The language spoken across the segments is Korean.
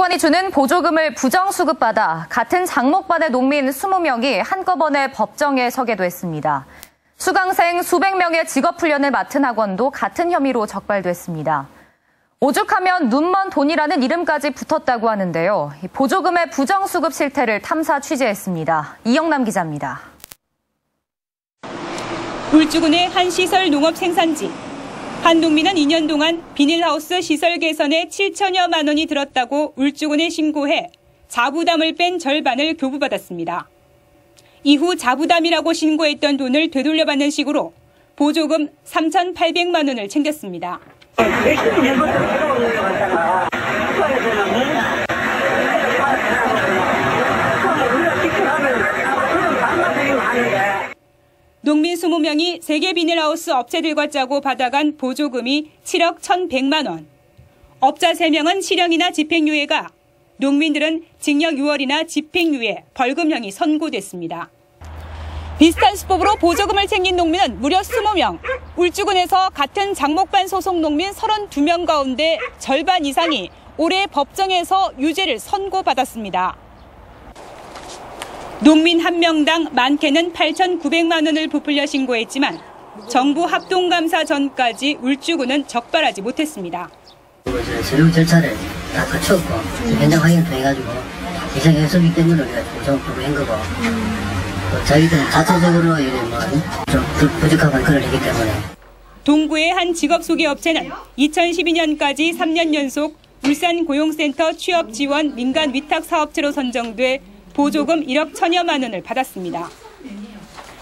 행정기관이 주는 보조금을 부정 수급받아 같은 장목반의 농민 20명이 한꺼번에 법정에 서게 됐습니다. 수강생 수백 명의 직업훈련을 맡은 학원도 같은 혐의로 적발됐습니다. 오죽하면 눈먼 돈이라는 이름까지 붙었다고 하는데요. 보조금의 부정수급 실태를 탐사 취재했습니다. 이영남 기자입니다. 울주군의 한 시설 농업 생산지. 한 농민은 2년 동안 비닐하우스 시설 개선에 7천여만 원이 들었다고 울주군에 신고해 자부담을 뺀 절반을 교부받았습니다. 이후 자부담이라고 신고했던 돈을 되돌려받는 식으로 보조금 3,800만 원을 챙겼습니다. 농민 20명이 세계 비닐하우스 업체들과 짜고 받아간 보조금이 7억 1,100만 원. 업자 3명은 실형이나 집행유예가, 농민들은 징역 6월이나 집행유예, 벌금형이 선고됐습니다. 비슷한 수법으로 보조금을 챙긴 농민은 무려 20명. 울주군에서 같은 장목반 소속 농민 32명 가운데 절반 이상이 올해 법정에서 유죄를 선고받았습니다. 농민 한 명당 많게는 8,900만 원을 부풀려 신고했지만 정부 합동감사 전까지 울주군은 적발하지 못했습니다. 서류 절차를 다 거쳤고 현장 확인도 해가지고 이상 해소기 때문에 우리가 보조금 부한 거고 또 저희들은 자체적으로 뭐좀 부족한 그걸 했기 때문에 동구의 한 직업 소개 업체는 2012년까지 3년 연속 울산 고용센터 취업 지원 민간 위탁 사업체로 선정돼 보조금 1억 천여만 원을 받았습니다.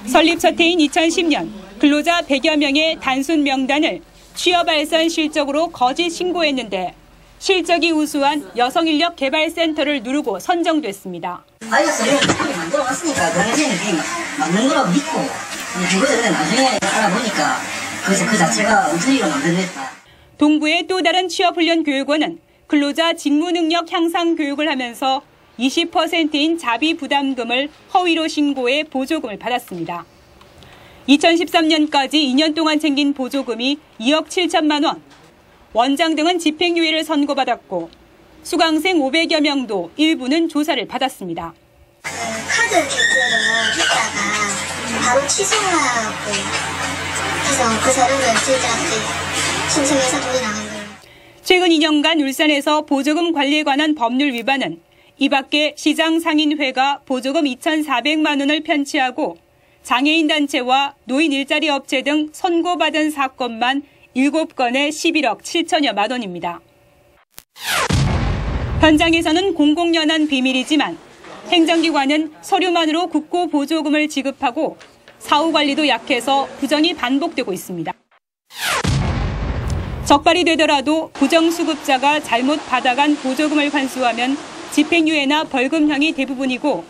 설립 첫 해인 2010년 근로자 100여 명의 단순 명단을 취업 알선 실적으로 거짓 신고했는데 실적이 우수한 여성인력 개발센터를 누르고 선정됐습니다. 아이가 이런 을 만들어 왔으니까 그런 게 맞는 거라고 믿고 그거를 나중에 알아보니까 그, 그 자체가. 동구의 또 다른 취업훈련 교육원은 근로자 직무 능력 향상 교육을 하면서 20%인 자비 부담금을 허위로 신고해 보조금을 받았습니다. 2013년까지 2년 동안 챙긴 보조금이 2억 7천만 원. 원장 등은 집행유예를 선고받았고 수강생 500여 명도 일부는 조사를 받았습니다. 카드 결제를 했다가 바로 취소하고 해서 그 사람은 진짜 신청해서 돈이 나간 거예요. 최근 2년간 울산에서 보조금 관리에 관한 법률 위반은 이 밖에 시장 상인회가 보조금 2,400만 원을 편취하고 장애인 단체와 노인 일자리 업체 등 선고받은 사건만 7건에 11억 7천여만 원입니다. 현장에서는 공공연한 비밀이지만 행정기관은 서류만으로 국고 보조금을 지급하고 사후 관리도 약해서 부정이 반복되고 있습니다. 적발이 되더라도 부정수급자가 잘못 받아간 보조금을 환수하면 집행유예나 벌금형이 대부분이고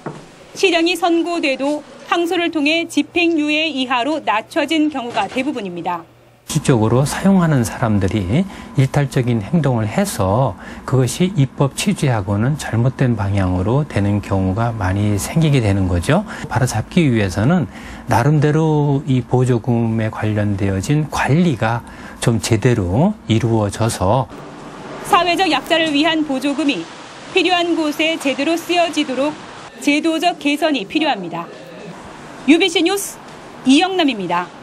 실형이 선고돼도 항소를 통해 집행유예 이하로 낮춰진 경우가 대부분입니다. 실적으로 사용하는 사람들이 일탈적인 행동을 해서 그것이 입법 취지하고는 잘못된 방향으로 되는 경우가 많이 생기게 되는 거죠. 바로잡기 위해서는 나름대로 이 보조금에 관련되어진 관리가 좀 제대로 이루어져서 사회적 약자를 위한 보조금이 필요한 곳에 제대로 쓰여지도록 제도적 개선이 필요합니다. UBC 뉴스 이영남입니다.